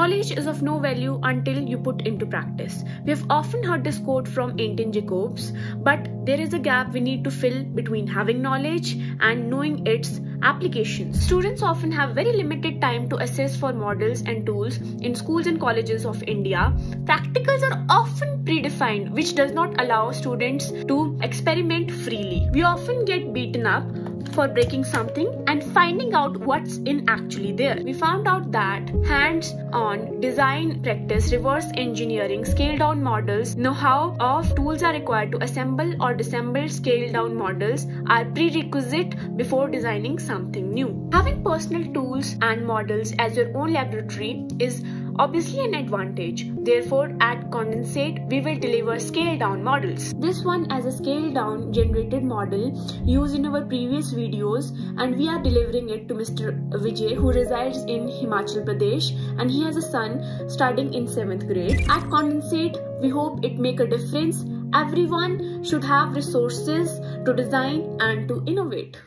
Knowledge is of no value until you put into practice. We have often heard this quote from Anton Chekhov, but there is a gap we need to fill between having knowledge and knowing its applications. Students often have very limited time to assess for models and tools in schools and colleges of India. Practicals are often predefined, which does not allow students to experiment freely. We often get beaten up for breaking something and finding out what's in actually there. We found out that hands-on design practice, reverse engineering, scale down models, know-how of tools are required to assemble or disassemble scale down models are prerequisite before designing something new. Having personal tools and models as your own laboratory is obviously an advantage. Therefore, at Condensate, we will deliver scale down models. This one as a scale down generated model used in our previous videos and we are delivering it to Mr. Vijay who resides in Himachal Pradesh and he has a son studying in 7th grade. At Condensate, we hope it make a difference. Everyone should have resources to design and to innovate.